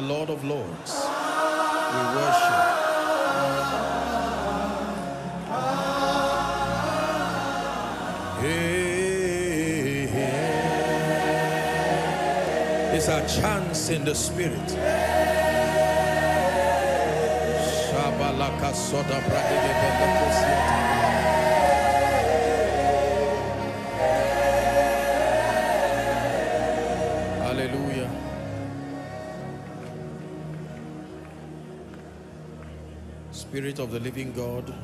the Lord of Lords. We worship. It's our chants in the spirit. Shabalaka Spirit of the living God,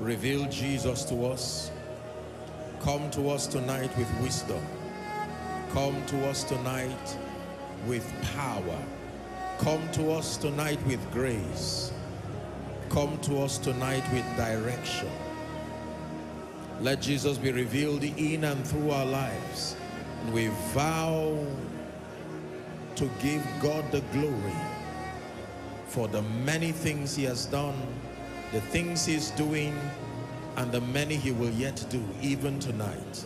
reveal Jesus to us. Come to us tonight with wisdom. Come to us tonight with power. Come to us tonight with grace. Come to us tonight with direction. Let Jesus be revealed in and through our lives. And we vow to give God the glory for the many things he has done, the things he's doing, and the many he will yet do, even tonight.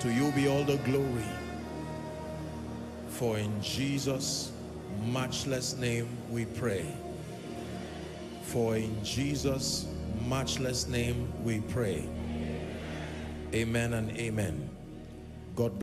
To you be all the glory. For in Jesus' matchless name we pray. For in Jesus' matchless name we pray. Amen and amen. God